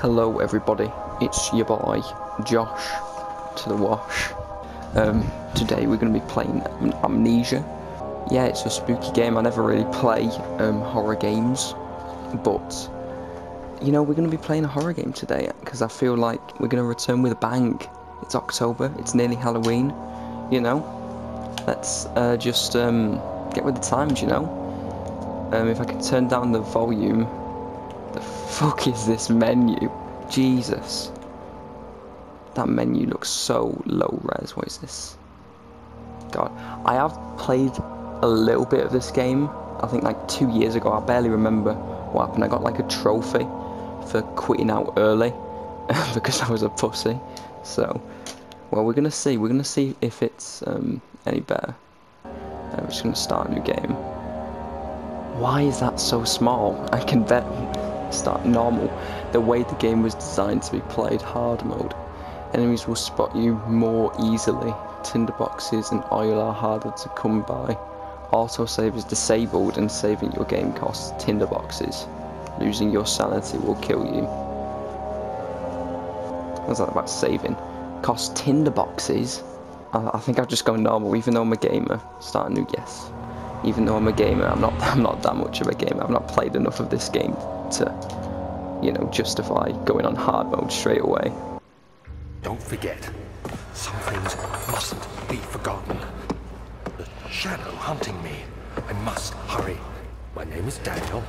Hello, everybody. It's your boy, Josh, to the wash. Um, today we're going to be playing Amnesia. Yeah, it's a spooky game. I never really play um, horror games, but you know, we're going to be playing a horror game today because I feel like we're going to return with a bang. It's October, it's nearly Halloween, you know. Let's uh, just um, get with the times, you know. Um, if I could turn down the volume. Fuck is this menu? Jesus. That menu looks so low res. What is this? God. I have played a little bit of this game. I think like two years ago. I barely remember what happened. I got like a trophy for quitting out early because I was a pussy. So, well, we're gonna see. We're gonna see if it's um, any better. Uh, we're just gonna start a new game. Why is that so small? I can bet start normal. The way the game was designed to be played hard mode. Enemies will spot you more easily. Tinderboxes and oil are harder to come by. Autosave is disabled and saving your game costs tinderboxes. Losing your sanity will kill you. What's that about saving? Cost tinderboxes? I, I think I've just gone normal, even though I'm a gamer. Start a new guess. Even though I'm a gamer, I'm not. I'm not that much of a gamer. I've not played enough of this game to, you know, justify going on hard mode straight away. Don't forget, some things mustn't be forgotten. The shadow hunting me. I must hurry. My name is Daniel.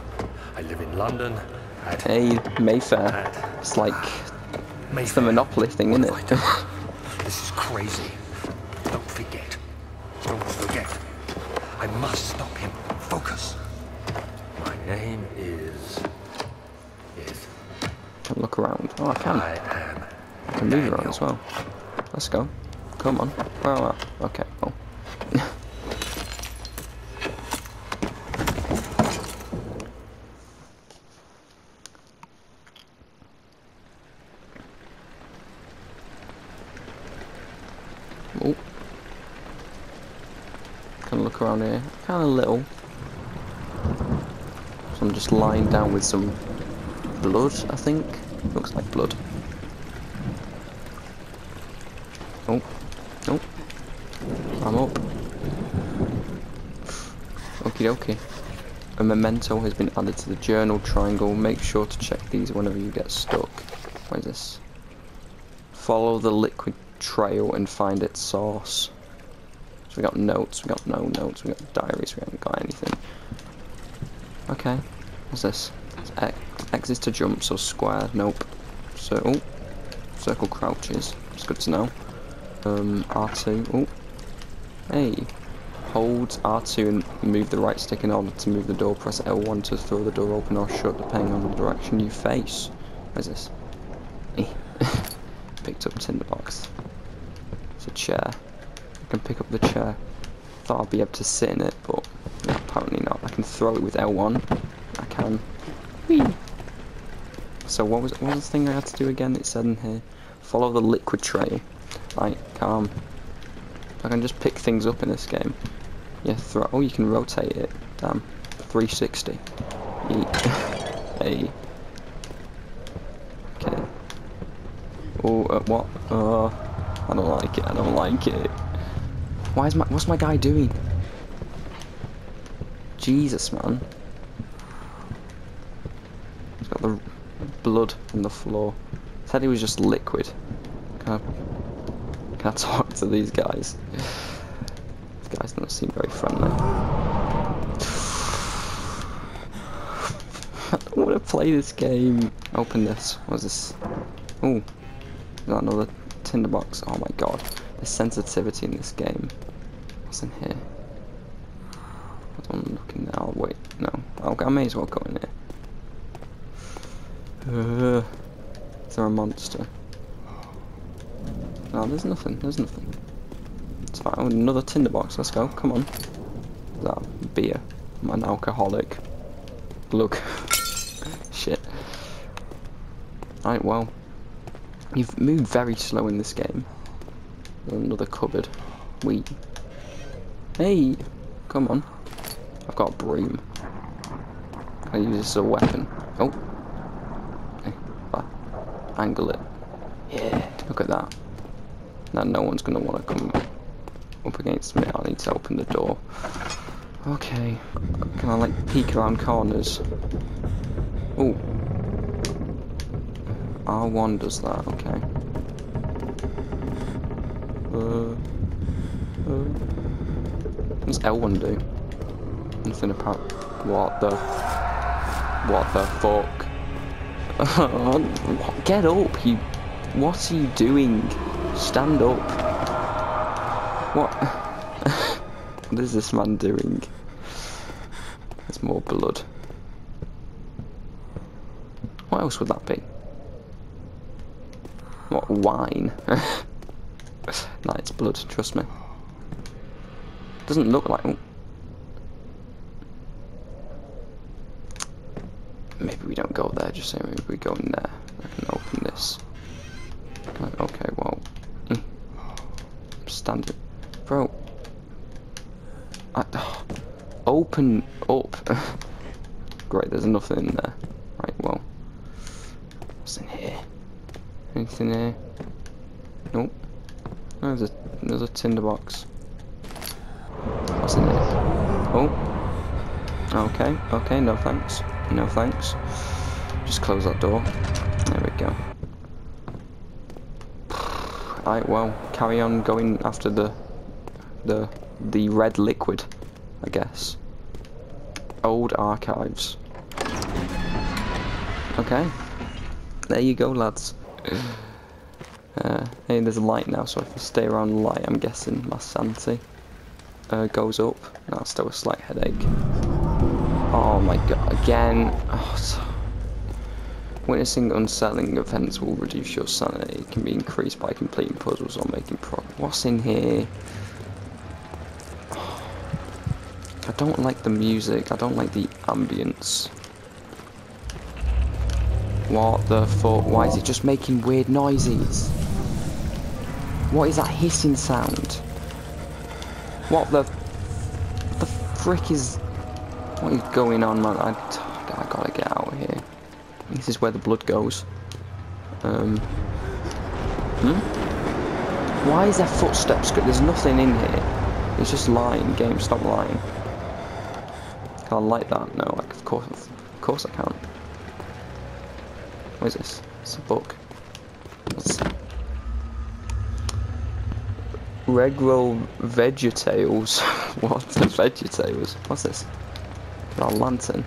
I live in London at Hey, Mayfair. It's like it's the Monopoly thing, isn't What have I it? this is crazy. Don't forget. Don't forget. I must stop him. Focus. My name is. Can look around. Oh, I can. I can move around as well. Let's go. Come on. Where am I? Okay, cool. oh. Can look around here. Kind of little. So I'm just lying down with some blood, I think. Looks like blood. Oh, oh, I'm up. Okie dokie. A memento has been added to the journal triangle. Make sure to check these whenever you get stuck. What is this? Follow the liquid trail and find its source. So we got notes, we got no notes, we got diaries, we haven't got anything. Okay, what's this? It's X, X is to jump, so square, nope. So, oh, circle crouches, it's good to know. Um, R2, oh, hey. Hold R2 and move the right stick in order to move the door. Press L1 to throw the door open or shut depending on the direction you face. What is this? Eh. Picked up tinderbox. It's a chair. I can pick up the chair. Thought I'd be able to sit in it, but apparently not. I can throw it with L1. I can. Whee! So what was what was the thing I had to do again? It said in here, follow the liquid trail. Right, calm. I can just pick things up in this game. Yeah, throw. Oh, you can rotate it. Damn. 360. Yeet. hey. Okay. Oh, uh, what? Uh, I don't like it. I don't like it. Why is my? What's my guy doing? Jesus, man. He's got the blood on the floor. Said he was just liquid. Can I, can I talk to these guys? These guys don't seem very friendly. I don't want to play this game. Open this. What's this? Oh, is that another tinderbox? Oh my god, the sensitivity in this game. What's in here? I don't look in there. Oh wait, no. Okay, I may as well go in here. Uh, is there a monster? No, there's nothing. There's nothing. It's fine. Oh, another tinderbox. Let's go. Come on. That beer? I'm an alcoholic. Look. Shit. Right, well. You've moved very slow in this game. Another cupboard. We. Hey! Come on. I've got a broom. Can I use this as a weapon? Oh. Angle it. Yeah, look at that. Now no one's gonna want to come up against me. I need to open the door. Okay. Can I like peek around corners? Oh. R1 does that, okay. Uh, uh, what does L1 do? Nothing apart. What the? What the fuck? Get up, you. What are you doing? Stand up. What? what is this man doing? There's more blood. What else would that be? What, wine? nah, it's blood, trust me. Doesn't look like... Oh. Maybe we say maybe we go in there. Can open this. Okay, well... Mm. Standard. Bro. I, oh, open up. Great, there's nothing in there. Right, well. What's in here? Anything here? Nope. Oh, there's a, there's a tinderbox. What's in there? Oh. Okay, okay, no thanks. No thanks. Just close that door. There we go. Alright, well, carry on going after the the the red liquid, I guess. Old archives. Okay. There you go, lads. Uh, hey, there's a light now, so if I stay around the light, I'm guessing my sanity uh, goes up. That's still a slight headache. Oh my god, again. Oh, Witnessing unsettling events will reduce your sanity. It can be increased by completing puzzles or making progress. What's in here? I don't like the music. I don't like the ambience. What the fuck? Why is it just making weird noises? What is that hissing sound? What the... The frick is... What is going on, man? I, I gotta get out. This is where the blood goes. Um... Hmm? Why is there footsteps? There's nothing in here. It's just lying. Game, stop lying. Can I light that? No, like, of course, of course I can't. What is this? It's a book. What's Vegetables. what the Vegetables? What's this? A lantern.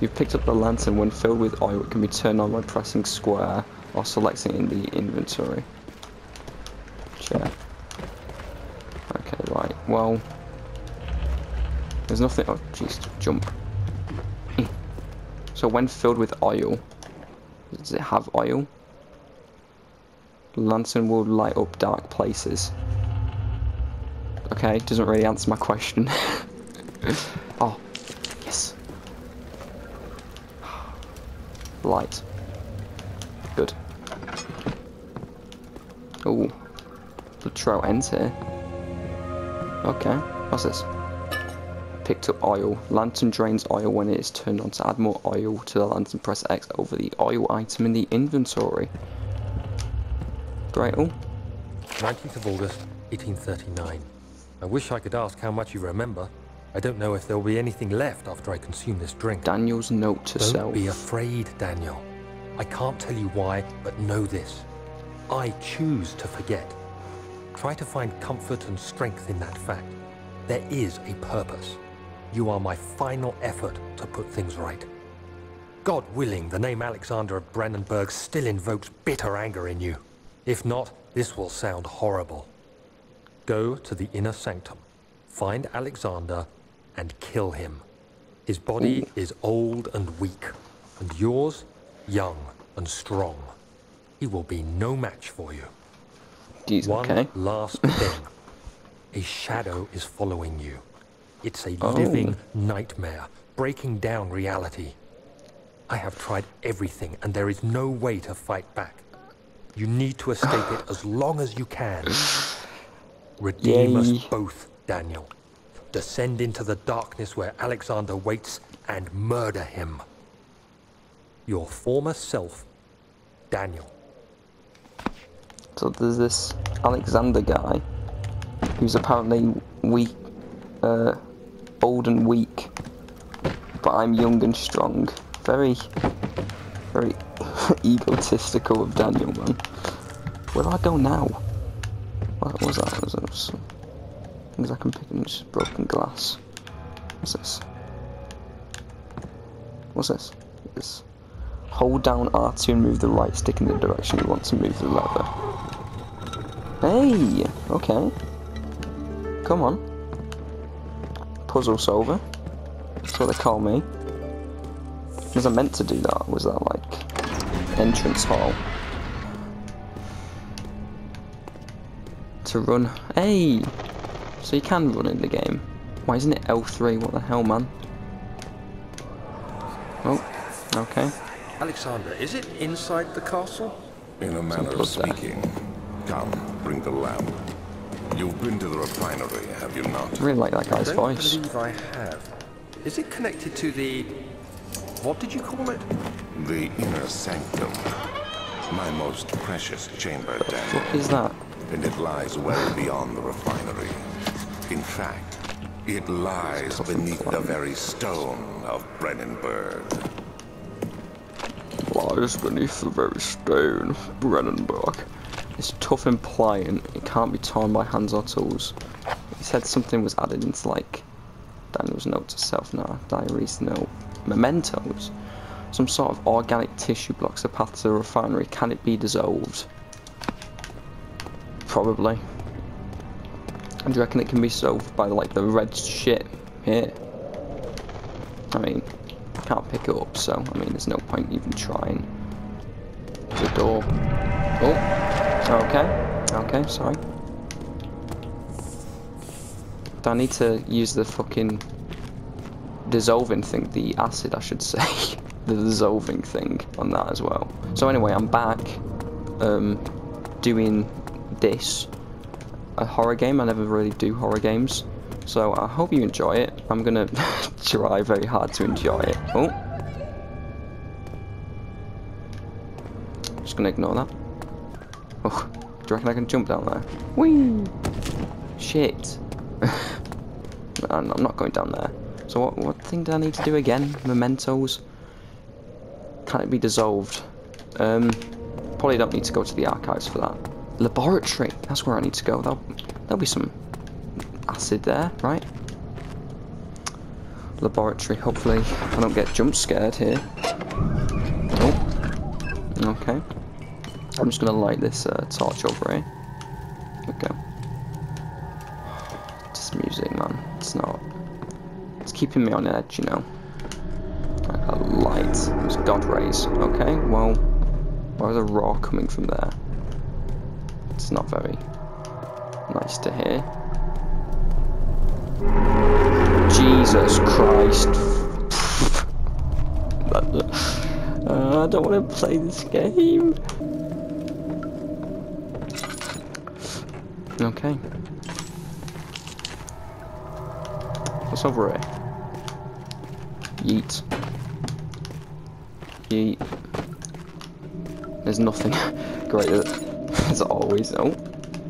You've picked up the lantern when filled with oil. It can be turned on by pressing square or selecting in the inventory. Chair. Okay, right. Well, there's nothing. Oh, jeez, jump. so when filled with oil, does it have oil? Lantern will light up dark places. Okay, doesn't really answer my question. oh, Light. Good. Oh, the trail ends here. Okay, what's this? picked up oil. Lantern drains oil when it is turned on to add more oil to the lantern. Press X over the oil item in the inventory. Great. Oh. 19th of August, 1839. I wish I could ask how much you remember. I don't know if there will be anything left after I consume this drink. Daniel's note to don't self. Don't be afraid, Daniel. I can't tell you why, but know this. I choose to forget. Try to find comfort and strength in that fact. There is a purpose. You are my final effort to put things right. God willing, the name Alexander of Brennenburg still invokes bitter anger in you. If not, this will sound horrible. Go to the inner sanctum, find Alexander, and kill him. His body is old and weak, and yours, young and strong. He will be no match for you. Jeez, One okay. last thing. A shadow is following you. It's a oh. living nightmare, breaking down reality. I have tried everything, and there is no way to fight back. You need to escape it as long as you can. Redeem Yay. us both, Daniel. Descend into the darkness where Alexander waits and murder him. Your former self, Daniel. So there's this Alexander guy who's apparently weak, uh, old and weak, but I'm young and strong. Very, very egotistical of Daniel, man. Where do I go now? What was that? Was it things I can pick and just broken glass? What's this? What's this? This. Hold down R2 and move the right stick in the direction you want to move the lever. Hey! Okay. Come on. Puzzle solver. That's what they call me. Was I meant to do that? Was that like entrance hall? To run. Hey! So you can run in the game. Why isn't it L3? What the hell, man? Oh, okay. Alexander, is it inside the castle? In a manner of Simple there. speaking. Come, bring the lamp. You've been to the refinery, have you not? I really like that I guy's don't voice. believe I have. Is it connected to the... What did you call it? The inner sanctum. My most precious chamber, Daniel. What is that? And it lies well beyond the refinery. In fact, it lies beneath the very stone of Brennenburg. Lies beneath the very stone, Brennenburg. It's tough and pliant. It can't be torn by hands or tools. He said something was added into like Daniel's note to self now, diaries note, mementos. Some sort of organic tissue blocks the path to the refinery. Can it be dissolved? Probably. Do you reckon it can be solved by like the red shit here? I mean, I can't pick it up, so I mean, there's no point even trying. There's a door. Oh, okay, okay, sorry. Do I need to use the fucking dissolving thing, the acid, I should say, the dissolving thing on that as well. So anyway, I'm back, um, doing this, a horror game. I never really do horror games, so I hope you enjoy it. I'm gonna try very hard to enjoy it. Oh, just gonna ignore that. Oh, do you reckon I can jump down there? Whee! Shit. I'm not going down there. So what, what thing do I need to do again? Mementos? Can it be dissolved? Um, probably don't need to go to the archives for that. Laboratory, that's where I need to go. There'll, there'll be some acid there, right? Laboratory, hopefully I don't get jump scared here. Oh, okay. I'm just gonna light this uh, torch over here. Okay. Just music, man. It's not. It's keeping me on edge, you know. Like a light. It's God rays. Okay, well, Why where's the raw coming from there? Not very nice to hear. Jesus Christ. Uh, I don't want to play this game. Okay. What's over here? Yeet. Yeet. There's nothing great as always. Oh,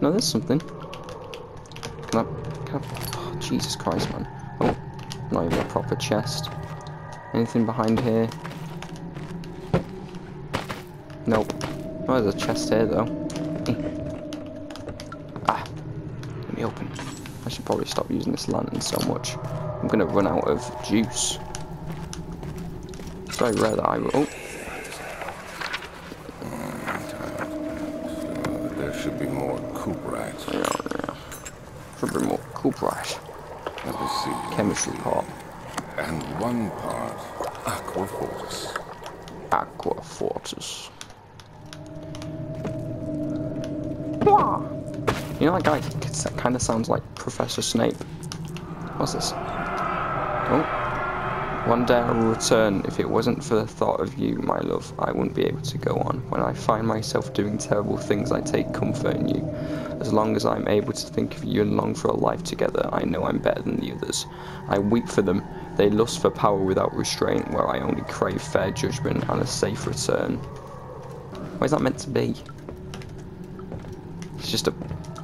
no, there's something. Can I? Can I? Oh, Jesus Christ, man. Oh, not even a proper chest. Anything behind here? Nope. Oh, there's a chest here though. Ah, let me open. I should probably stop using this lantern so much. I'm gonna run out of juice. Very rare that I. Oh, There should be more cuprites. yeah, yeah. Should be more cooperate. Let me see. Chemistry part. And one part aquafortis. Aqua Fortis. You know that guy kind of sounds like Professor Snape. What's this? Oh. One day I will return. If it wasn't for the thought of you, my love, I wouldn't be able to go on. When I find myself doing terrible things, I take comfort in you. As long as I'm able to think of you and long for a life together, I know I'm better than the others. I weep for them. They lust for power without restraint, where I only crave fair judgment and a safe return. What is that meant to be? It's just a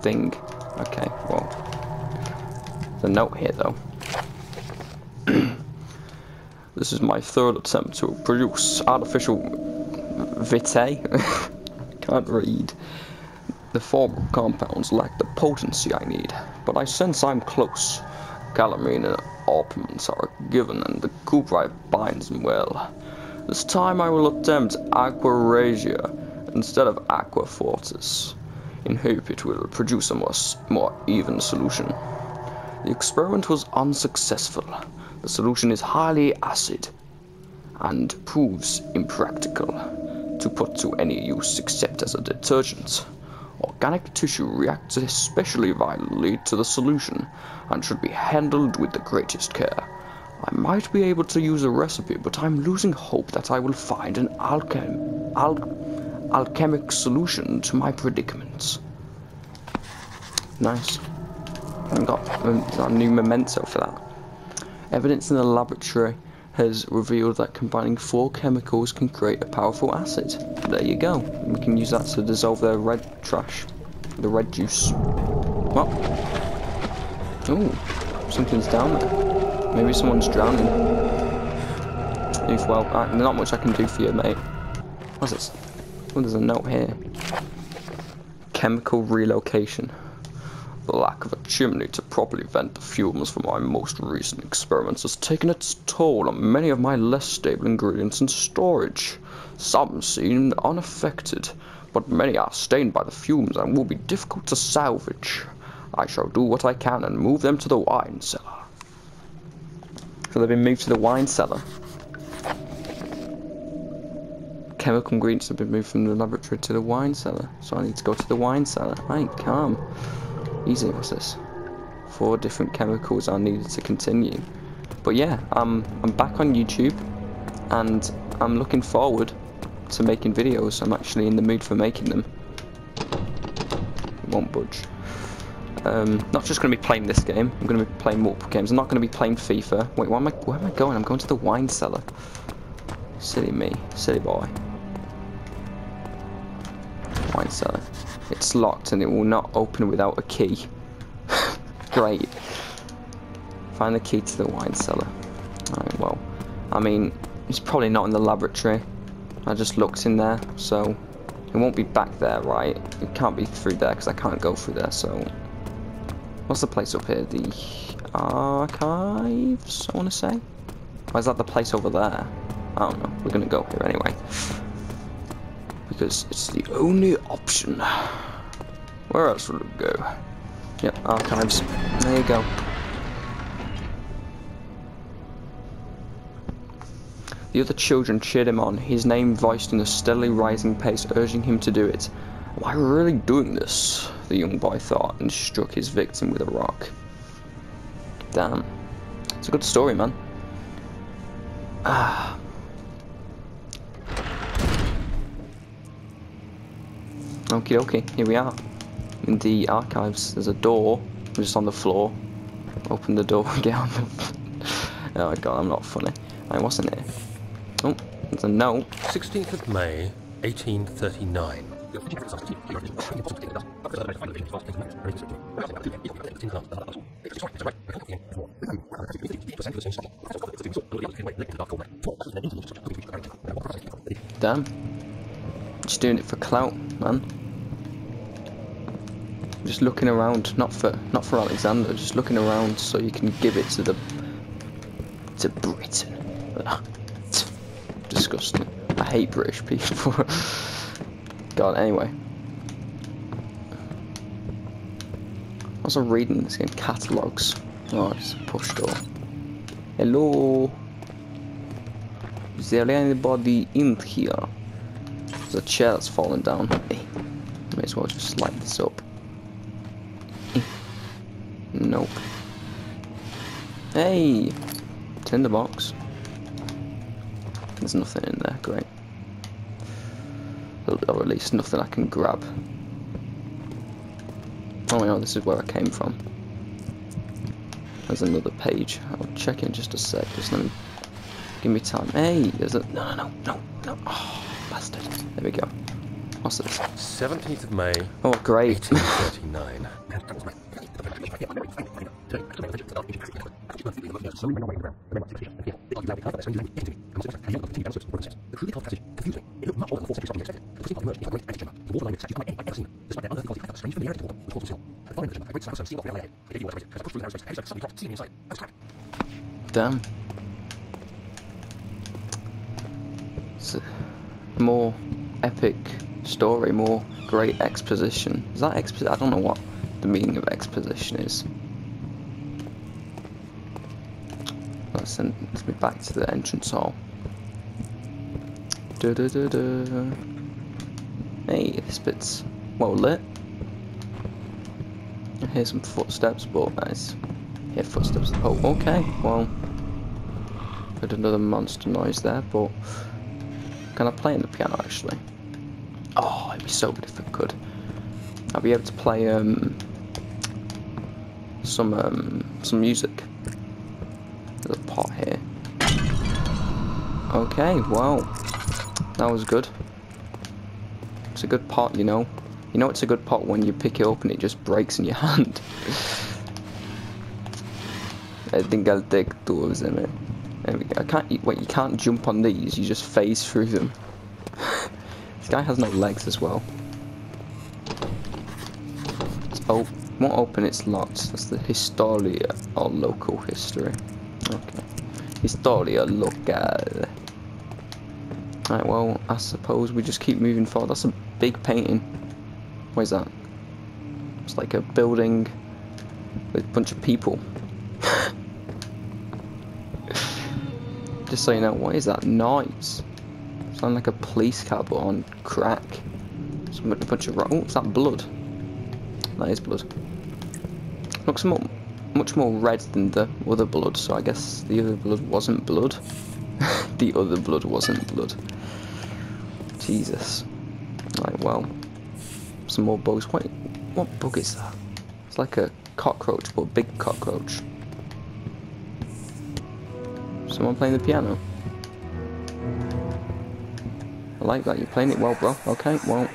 thing. Okay, well. The note here though. this is my third attempt to produce artificial vitae. Can't read. The former compounds lack the potency I need, but I sense I'm close. Calamine and ointments are given and the cuprite binds them well. This time I will attempt Aqua Regia instead of Aqua Fortis. In hope it will produce a more, more even solution. The experiment was unsuccessful. The solution is highly acid and proves impractical to put to any use except as a detergent. Organic tissue reacts especially violently to the solution and should be handled with the greatest care. I might be able to use a recipe, but I'm losing hope that I will find an alchem al alchemic solution to my predicaments. Nice. I got a new memento for that. Evidence in the laboratory has revealed that combining four chemicals can create a powerful acid. There you go. We can use that to dissolve the red trash. The red juice. What? Oh, something's down there. Maybe someone's drowning. If well, uh, not much I can do for you, mate. What's this? There's a note here. Chemical relocation. The lack of a chimney to properly vent the fumes from my most recent experiments has taken its toll on many of my less stable ingredients in storage. Some seem unaffected, but many are stained by the fumes and will be difficult to salvage. I shall do what I can and move them to the wine cellar. So they've been moved to the wine cellar. Chemical ingredients have been moved from the laboratory to the wine cellar. So I need to go to the wine cellar. Right, calm. Easy, what's this? Four different chemicals are needed to continue. But yeah, I'm, I'm back on YouTube and I'm looking forward to making videos. I'm actually in the mood for making them. won't budge. Um, not just going to be playing this game, I'm going to be playing multiple games. I'm not going to be playing FIFA. Wait, where am, I, where am I going? I'm going to the wine cellar. Silly me. Silly boy. Wine cellar. It's locked and it will not open without a key. Great. Find the key to the wine cellar. Alright, well, I mean, it's probably not in the laboratory. I just looked in there, so it won't be back there, right? It can't be through there because I can't go through there, so... What's the place up here? The archives, I want to say? Or is that the place over there? I don't know. We're going to go here anyway because it's the only option. Where else would it go? Yep, archives. There you go. The other children cheered him on, his name voiced in a steadily rising pace, urging him to do it. Am I really doing this? The young boy thought, and struck his victim with a rock. Damn. It's a good story, man. Ah. Okie dokie, here we are. In the archives, there's a door, just on the floor. Open the door, get on the... oh my god, I'm not funny. I wasn't it. Oh, there's a note. 16th of May, 1839. Damn. Just doing it for clout, man. Just looking around, not for not for Alexander, just looking around so you can give it to the to Britain. Disgusting. I hate British people. God, anyway. I was reading this in catalogues. Oh, it's a push door. Hello? Is there anybody in here? There's a chair that's fallen down. Hey, may as well just light this up. Nope. Hey! Tinderbox. There's nothing in there, great. Or at least nothing I can grab. Oh no, this is where I came from. There's another page. I'll check in just a sec. Just let me give me time. Hey, there's a no, no, no, no, no. Oh, bastard. There we go. What's this? 17th of May, Oh, great. 1839. Damn. It's more epic story, more great exposition. Is that exposition? I don't know what the meaning of exposition is. That sends me back to the entrance hall. Da da da. Hey, this bit's well lit. I hear some footsteps, but nice. Hear footsteps. Oh, okay. Well, heard another monster noise there, but can I play on the piano actually? Oh, it'd be so good if I could. I'll be able to play um some um some music. There's a pot here. Okay, well, that was good. It's a good pot, you know. You know it's a good pot when you pick it up and it just breaks in your hand. I think I'll take two of them. eh? There we go. I can't. Wait, you can't jump on these. You just phase through them. this guy has no legs as well. Oh, won't open. It's locked. That's the Historia or local history. Okay. Historia local. Right. Well, I suppose we just keep moving forward. That's a big painting. What is that? It's like a building with a bunch of people. Just so you know, what is that noise? Sound like a police car but on crack. Some a bunch of oh, is that blood? That is blood. Looks more, much more red than the other blood, so I guess the other blood wasn't blood. the other blood wasn't blood. Jesus. Right, well, some more bugs. Wait, what bug is that? It's like a cockroach, but a big cockroach. Someone playing the piano. I like that. You're playing it well, bro. Okay, well,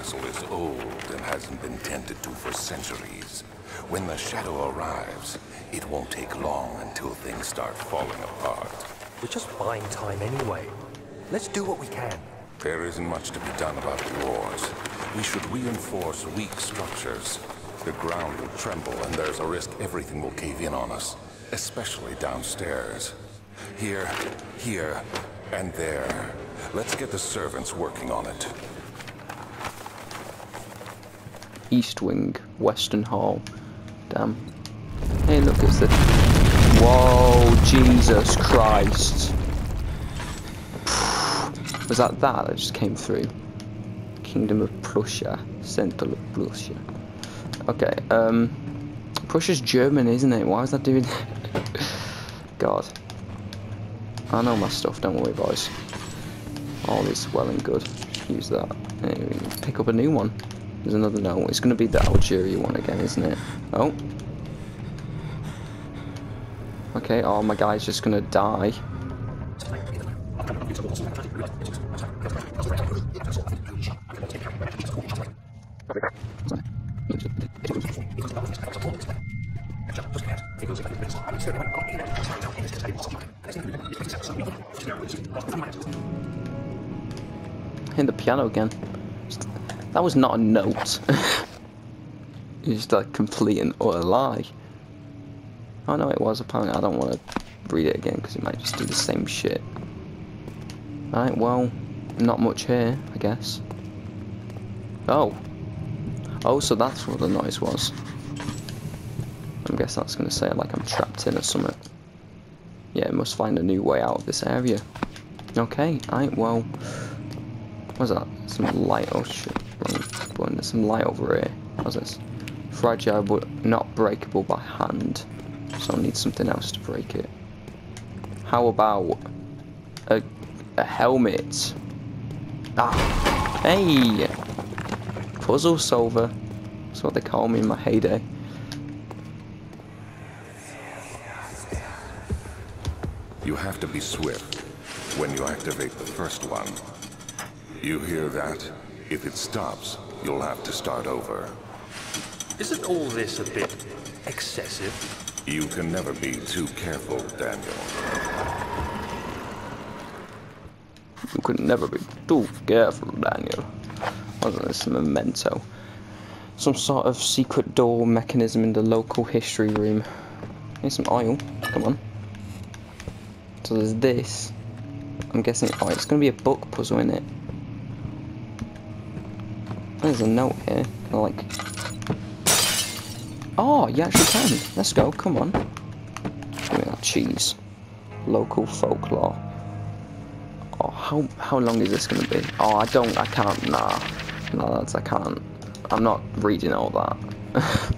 castle is old and hasn't been tended to for centuries. When the shadow arrives, it won't take long until things start falling apart. We're just buying time anyway. Let's do what we can. There isn't much to be done about the wars. We should reinforce weak structures. The ground will tremble and there's a risk everything will cave in on us, especially downstairs. Here, here, and there. Let's get the servants working on it. East Wing, Western Hall. Damn. Hey, look, it's the. Whoa, Jesus Christ. Was that that that just came through? Kingdom of Prussia, Central of Prussia. Okay, um. Prussia's German, isn't it? Why is that doing God. I know my stuff, don't worry, boys. All is well and good. Use that. Anyway, pick up a new one. There's another no. It's going to be the Algeria one again, isn't it? Oh. Okay, oh, my guy's just going to die. Hit the piano again. That was not a note. it's a complete and utter lie. Oh no, it was apparently. I don't want to read it again because it might just do the same shit. Right, well, not much here, I guess. Oh. Oh, so that's what the noise was. I guess that's going to say like I'm trapped in or something. Yeah, I must find a new way out of this area. Okay, right, well... What's that? Some light, oh shit, button. There's some light over here. What's this? Fragile but not breakable by hand. So I need something else to break it. How about a, a helmet? Ah, hey! Puzzle solver. That's what they call me in my heyday. You have to be swift when you activate the first one. You hear that? If it stops, you'll have to start over. Isn't all this a bit excessive? You can never be too careful, Daniel. You could never be too careful, Daniel. Wasn't this a memento? Some sort of secret door mechanism in the local history room. Here's some oil. Come on. So there's this. I'm guessing. Oh, it's gonna be a book puzzle in it. There's a note here. Like. Oh, you actually can. Let's go. Come on. Give me that cheese. Local folklore. Oh, how how long is this gonna be? Oh, I don't. I can't. Nah. No, that's I can't. I'm not reading all that.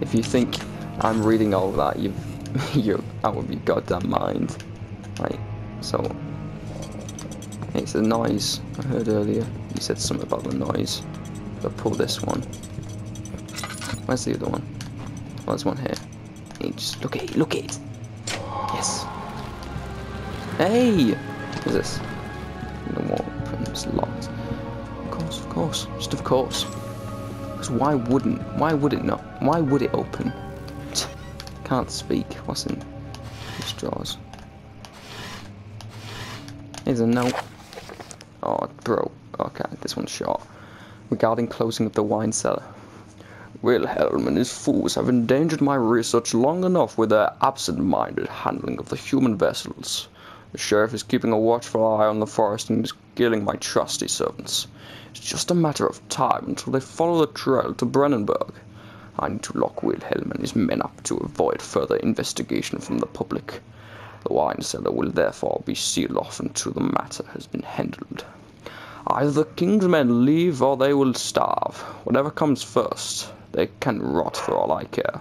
if you think I'm reading all that, you've you're out of your goddamn mind. Right. So it's the noise I heard earlier. You said something about the noise. I'll pull this one. Where's the other one? Oh, there's one here. Hey, just look at it, look at it. Yes. Hey! What's this? The wall opens locked. Of course, of course. Just of course. Because why wouldn't? Why would it not? Why would it open? Can't speak. What's in these drawers? Here's a note. This one's short. Regarding closing of the wine cellar. Wilhelm and his fools have endangered my research long enough with their absent-minded handling of the human vessels. The sheriff is keeping a watchful eye on the forest and is killing my trusty servants. It's just a matter of time until they follow the trail to Brennenburg. I need to lock Wilhelm and his men up to avoid further investigation from the public. The wine cellar will therefore be sealed off until the matter has been handled. Either the king's men leave or they will starve. Whatever comes first, they can rot for all I care.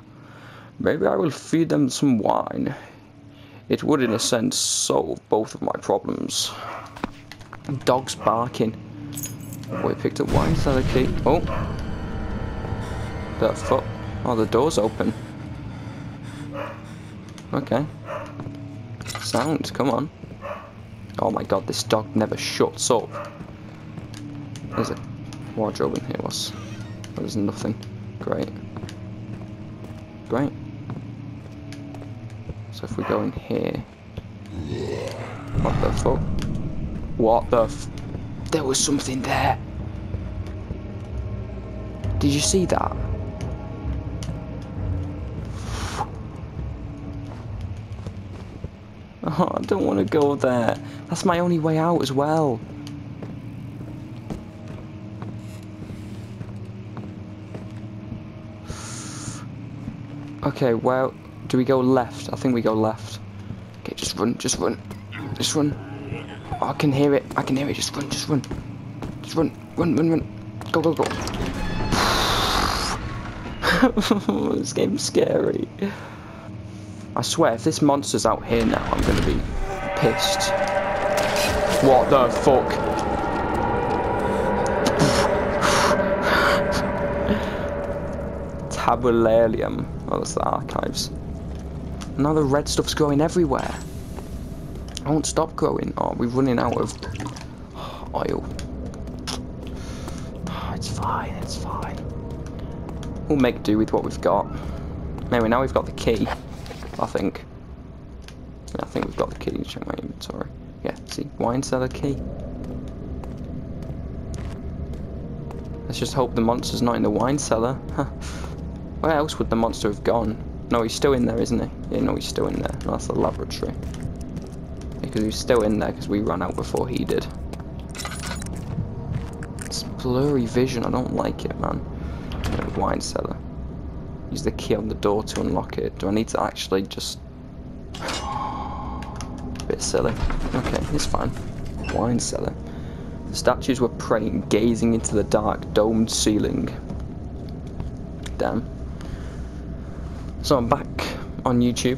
Maybe I will feed them some wine. It would, in a sense, solve both of my problems. Dogs barking. Oh, we picked up wine cellar key. Oh. The fuck? Oh, the door's open. Okay. Sound, come on. Oh my god, this dog never shuts up. There's a wardrobe in here, what's... There's nothing. Great. Great. So if we go in here... What the fuck? What the f... There was something there! Did you see that? Oh, I don't want to go there. That's my only way out as well. Okay, well, do we go left? I think we go left. Okay, just run, just run. Just run. Oh, I can hear it. I can hear it. Just run, just run. Just run, run, run, run. Go, go, go. this game's scary. I swear, if this monster's out here now, I'm gonna be pissed. What the fuck? Tabularium. Oh, that's the archives. Now the red stuff's growing everywhere. I won't stop growing. Oh, we're running out of oil. It's fine, it's fine. We'll make do with what we've got. Anyway, now we've got the key. I think. I think we've got the key. Check my inventory. Yeah, see, wine cellar key. Let's just hope the monster's not in the wine cellar. Where else would the monster have gone? No, he's still in there, isn't he? Yeah, no, he's still in there. That's the laboratory. Because he's still in there because we ran out before he did. It's blurry vision. I don't like it, man. wine cellar. Use the key on the door to unlock it. Do I need to actually just... Bit silly. Okay, it's fine. Wine cellar. The statues were praying, gazing into the dark, domed ceiling. Damn. So I'm back on YouTube.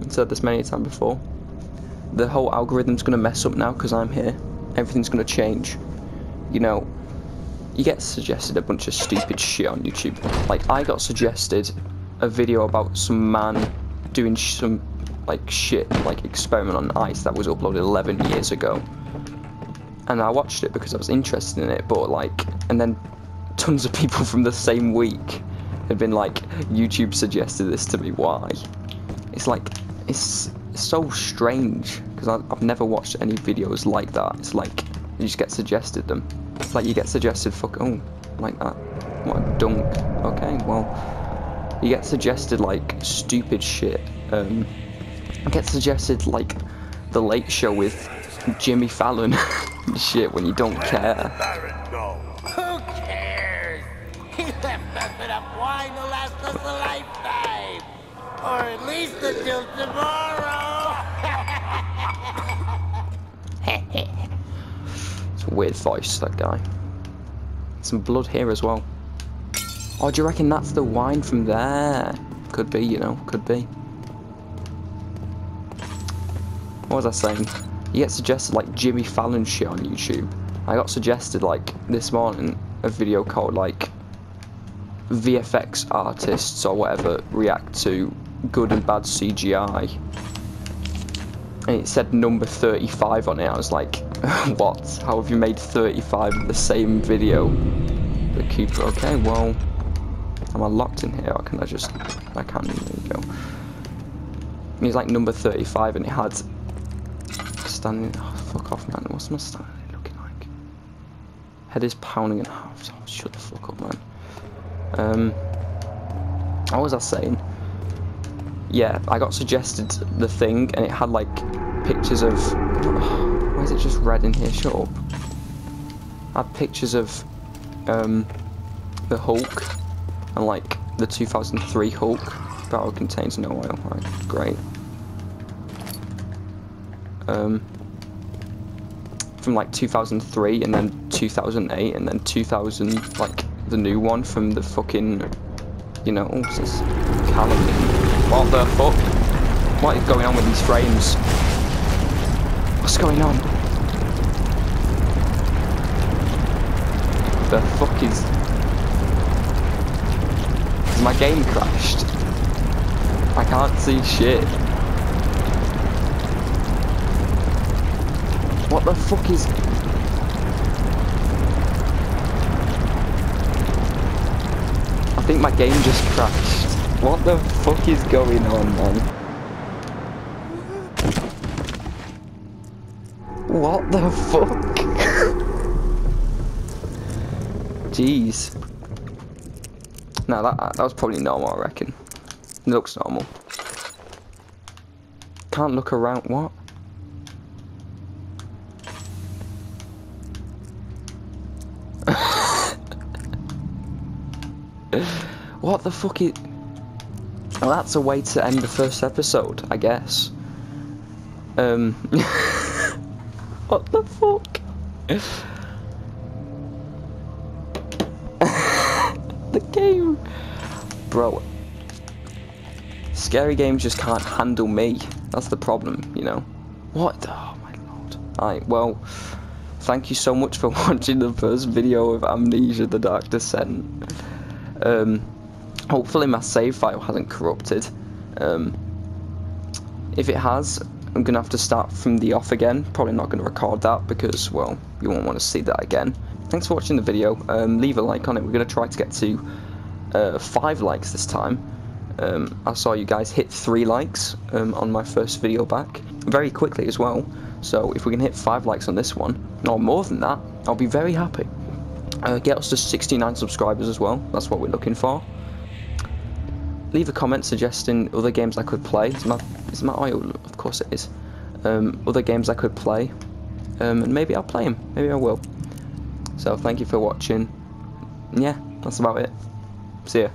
I've said this many times before. The whole algorithm's going to mess up now because I'm here. Everything's going to change. You know, you get suggested a bunch of stupid shit on YouTube. Like, I got suggested a video about some man doing some, like, shit, like, experiment on ice that was uploaded 11 years ago. and I watched it because I was interested in it. But like, and then tons of people from the same week had been like, YouTube suggested this to me. Why? It's like it's, so strange because I've never watched any videos like that. It's like you just get suggested them. It's like you get suggested fuck oh like that. What a dunk. Okay, well you get suggested like stupid shit. Um, you get suggested like the Late Show with Jimmy Fallon shit when you don't care. Or at least until tomorrow. It's a weird voice, that guy. Some blood here as well. Oh, do you reckon that's the wine from there? Could be, you know, could be. What was I saying? You get suggested like Jimmy Fallon shit on YouTube. I got suggested like this morning a video called like VFX artists or whatever react to good and bad CGI. And it said number 35 on it. I was like, what? How have you made 35 of the same video? The Cooper, okay, well, am I locked in here or can I just, I can, there you go. He's like number 35 and it had standing, oh, fuck off man, what's my standing looking like? Head is pounding in half, oh, shut the fuck up man. Um, what was I saying? Yeah, I got suggested the thing and it had like pictures of, why is it just red in here, shut up. I had pictures of um, the Hulk and like the 2003 Hulk. Barrel contains no oil, right, great. Um, from like 2003 and then 2008 and then 2000, like the new one from the fucking, you know, what's this? Calendar. What the fuck? What is going on with these frames? What's going on? The fuck is... Has my game crashed? I can't see shit. What the fuck is... I think my game just crashed. What the fuck is going on, man? What the fuck? Jeez. No, that that was probably normal, I reckon. It looks normal. Can't look around. What? what the fuck is... Well, that's a way to end the first episode, I guess. Um... what the fuck? the game... Bro. Scary games just can't handle me. That's the problem, you know? What? Oh my lord. Alright, well... Thank you so much for watching the first video of Amnesia The Dark Descent. Um, hopefully my save file hasn't corrupted. Um, if it has, I'm going to have to start from the off again. Probably not going to record that because, well, you won't want to see that again. Thanks for watching the video. Um, leave a like on it. We're going to try to get to uh, five likes this time. Um, I saw you guys hit three likes um, on my first video back very quickly as well. So if we can hit five likes on this one, or more than that, I'll be very happy. Uh, get us to 69 subscribers as well. That's what we're looking for. Leave a comment suggesting other games I could play. Is my, is my oil? Of course it is. Um, other games I could play. Um, and maybe I'll play them. Maybe I will. So thank you for watching. Yeah, that's about it. See ya.